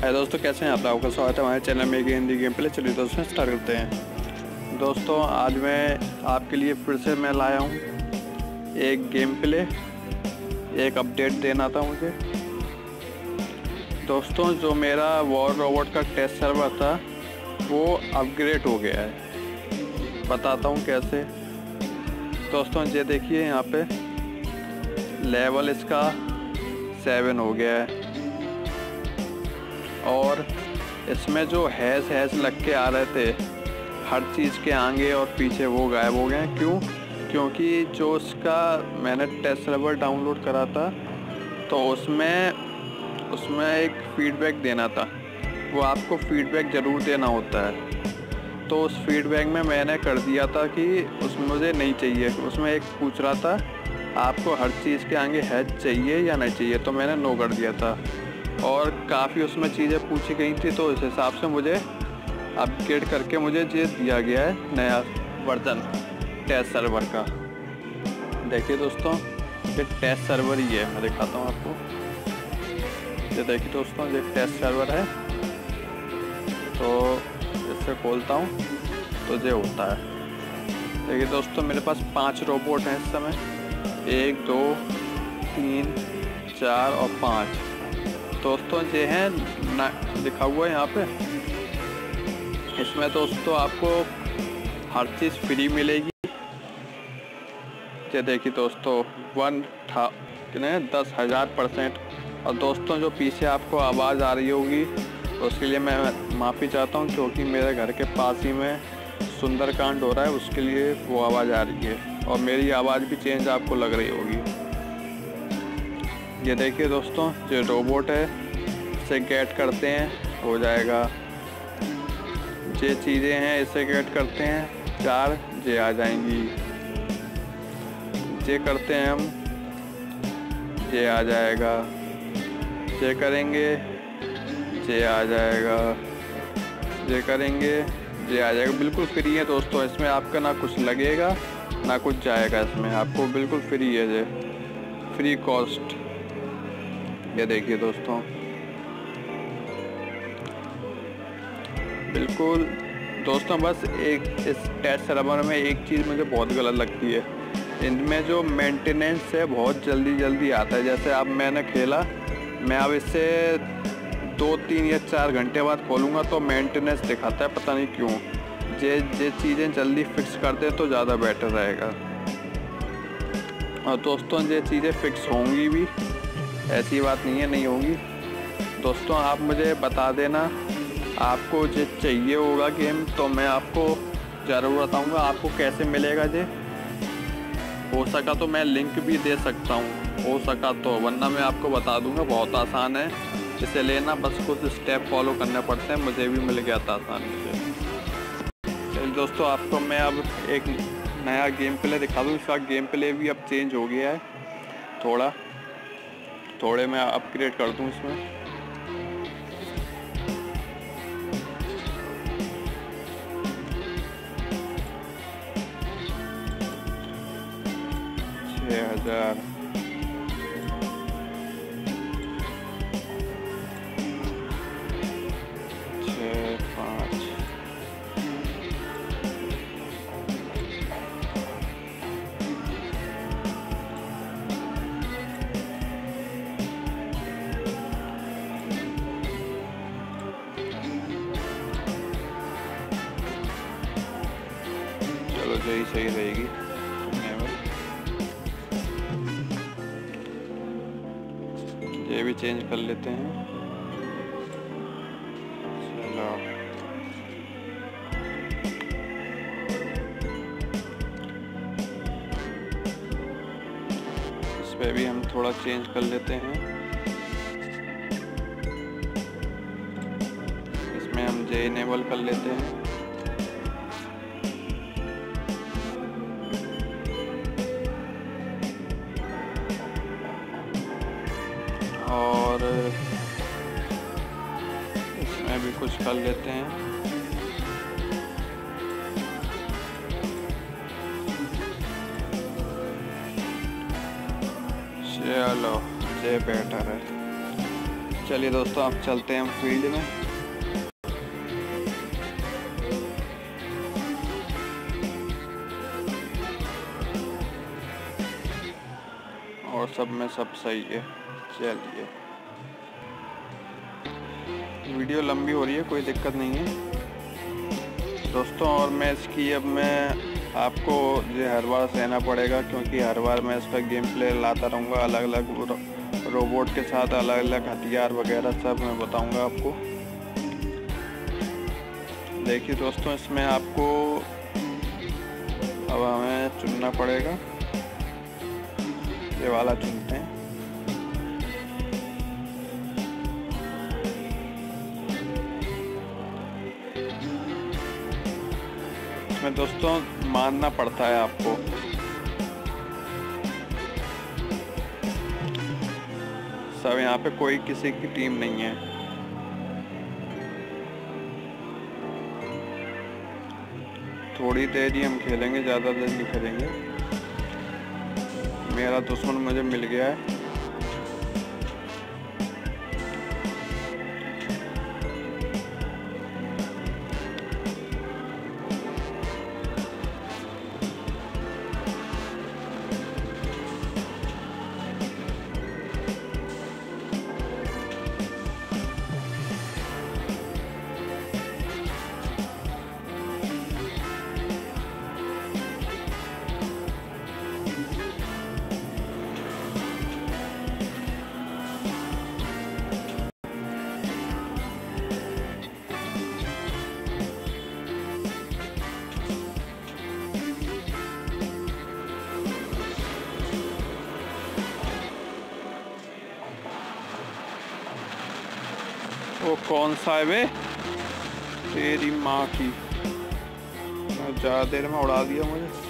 है। दोस्तों, कैसे हैं आप लोगों का स्वागत है हमारे चैनल में हिंदी गेम प्ले चलिए दोस्तों स्टार्ट करते हैं। दोस्तों, आज मैं आपके लिए फिर से मैं लाया हूँ एक गेम प्ले एक अपडेट देना था मुझे। दोस्तों, जो मेरा वॉर रोबोट का टेस्ट सर्वर था, वो अपग्रेड हो गया है। बताता हूँ कैसे। दोस्तों, ये देखिए यहाँ पे। लेवल इसका सेवन हो गया है। और इसमें जो हैज़ हैज़ लग के आ रहे थे, हर चीज़ के आगे और पीछे वो गायब हो गए। क्यों? क्योंकि जो उसका मैंने टेस्ट सर्वर डाउनलोड करा था तो उसमें उसमें एक फीडबैक देना था। वो आपको फीडबैक ज़रूर देना होता है। तो उस फीडबैक में मैंने कर दिया था कि उसमें मुझे नहीं चाहिए। उसमें एक पूछ रहा था, आपको हर चीज़ के आगे हैज़ चाहिए या नहीं चाहिए? तो मैंने नो कर दिया था। और काफ़ी उसमें चीज़ें पूछी गई थी तो इस हिसाब से मुझे अपग्रेड करके मुझे ये दिया गया है नया वर्जन टेस्ट सर्वर का। देखिए दोस्तों, ये टेस्ट सर्वर ही है, मैं दिखाता हूँ आपको। ये देखिए दोस्तों, ये टेस्ट सर्वर है। तो इससे खोलता हूँ तो ये होता है। देखिए दोस्तों, मेरे पास पाँच रोबोट हैं इस समय। एक, दो, तीन, चार और पाँच। दोस्तों ये हैं लिखा हुआ है यहाँ पे। इसमें दोस्तों आपको हर चीज़ फ्री मिलेगी। ये देखिए दोस्तों, वन था, कितने दस हज़ार परसेंट। और दोस्तों जो पीछे आपको आवाज़ आ रही होगी तो उसके लिए मैं माफ़ी चाहता हूँ, क्योंकि मेरे घर के पास ही में सुंदरकांड हो रहा है, उसके लिए वो आवाज़ आ रही है। और मेरी आवाज़ भी चेंज आपको लग रही होगी। ये देखिए दोस्तों, जो रोबोट है, इसे गेट करते हैं, हो जाएगा। ये चीज़ें हैं, इसे गेट करते हैं, चार जे आ जाएँगी। ये करते हैं हम ये आ जाएगा। ये करेंगे ये आ जाएगा। ये करेंगे ये आ जाएगा। बिल्कुल फ्री है दोस्तों, इसमें आपका ना कुछ लगेगा, ना कुछ जाएगा इसमें। आपको बिल्कुल फ्री है ये। फ्री कॉस्ट ये देखिए दोस्तों। बिल्कुल, दोस्तों बस एक इस टेस्ट सर्वर में एक चीज़ मुझे बहुत गलत लगती है। इनमें जो मेंटेनेंस है, बहुत जल्दी जल्दी आता है। जैसे अब मैंने खेला, मैं अब इससे दो, तीन या चार घंटे बाद खोलूँगा तो मेंटेनेंस दिखाता है, पता नहीं क्यों। जे जे चीज़ें जल्दी फिक्स कर दे तो ज़्यादा बेटर रहेगा। और दोस्तों, ये चीज़ें फिक्स होंगी भी। ऐसी बात नहीं है, नहीं होगी। दोस्तों, आप मुझे बता देना, आपको जो चाहिए होगा गेम तो मैं आपको ज़रूर बताऊँगा, आपको कैसे मिलेगा जे हो सका तो मैं लिंक भी दे सकता हूँ, हो सका तो वरना मैं आपको बता दूँगा, बहुत आसान है। इसे लेना, बस कुछ स्टेप फॉलो करने पड़ते हैं, मुझे भी मिल गया था आसानी से दोस्तों, आपको मैं अब एक नया गेम प्ले दिखा दूँ, इसका गेम प्ले भी अब चेंज हो गया है, थोड़ा। थोड़े मैं अपग्रेड कर दूँ इसमें। छः हज़ार। जो ही सही रहेगी। ये भी चेंज कर लेते हैं। चलो। इस पर भी हम थोड़ा चेंज कर लेते हैं। इसमें हम जे इनेबल कर लेते हैं। कुछ कर लेते हैं। चलो ये बेटर है। चलिए दोस्तों आप चलते हैं हम फ़ील्ड में। और सब में सब सही है। चलिए। वीडियो लंबी हो रही है, कोई दिक्कत नहीं है। दोस्तों, और मैं इसकी अब मैं आपको ये हर बार सहना पड़ेगा, क्योंकि हर बार मैं इसका गेम प्ले लाता रहूँगा अलग अलग रोबोट के साथ अलग अलग हथियार वगैरह सब मैं बताऊँगा आपको। देखिए दोस्तों, इसमें आपको अब हमें चुनना पड़ेगा। ये वाला चुनते हैं। इसमें दोस्तों, मानना पड़ता है आपको। सब यहाँ पे कोई किसी की टीम नहीं है। थोड़ी देर ही हम खेलेंगे, ज़्यादा देर नहीं खेलेंगे। मेरा दुश्मन मुझे मिल गया है। कौन सा है वे? तेरी माँ की। ज़्यादा देर में उड़ा दिया मुझे।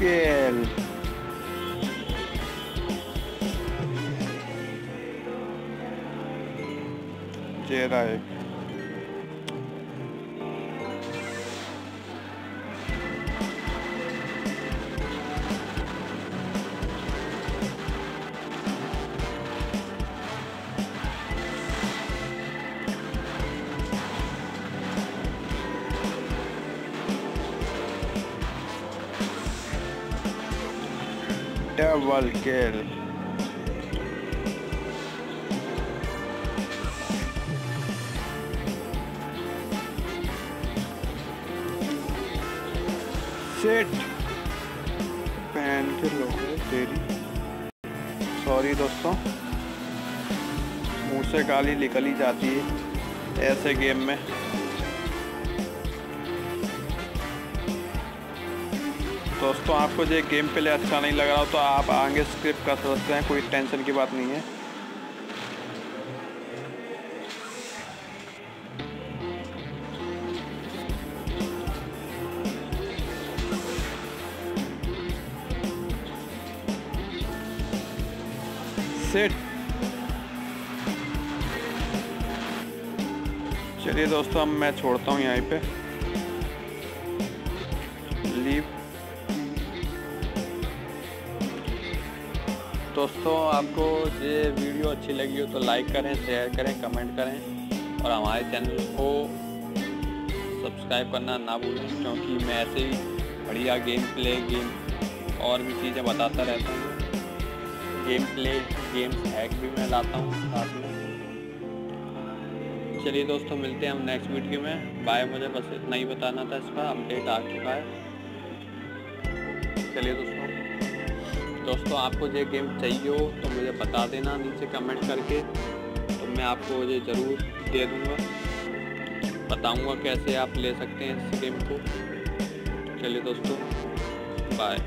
Michael. Jedi. Double kill. Shit. पहन के लोग तेरी सॉरी दोस्तों मुँह से गाली निकल ही जाती है ऐसे गेम में दोस्तों, आपको जो गेम प्ले अच्छा नहीं लग रहा हो तो आप आगे स्क्रिप कर सकते हैं, कोई टेंशन की बात नहीं है। सेट चलिए दोस्तों, अब मैं छोड़ता हूँ यहीं पे। दोस्तों, आपको ये वीडियो अच्छी लगी हो तो लाइक करें शेयर करें कमेंट करें और हमारे चैनल को सब्सक्राइब करना ना भूलें क्योंकि मैं ऐसे ही बढ़िया गेम प्ले गेम और भी चीज़ें बताता रहता हूँ। गेम प्ले गेम्स हैक भी मैं लाता हूँ साथ में। चलिए दोस्तों, मिलते हैं हम नेक्स्ट वीडियो में। बाय मुझे बस इतना ही बताना था इसका। अपडेट आ चुका है। चलिए दोस्तों। दोस्तों, आपको ये गेम चाहिए हो तो मुझे बता देना नीचे कमेंट करके। तो मैं आपको ये ज़रूर दे दूँगा। बताऊँगा कैसे आप ले सकते हैं इस गेम को। चलिए दोस्तों, बाय।